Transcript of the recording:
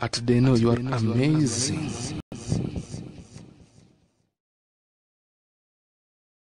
At know you are amazing.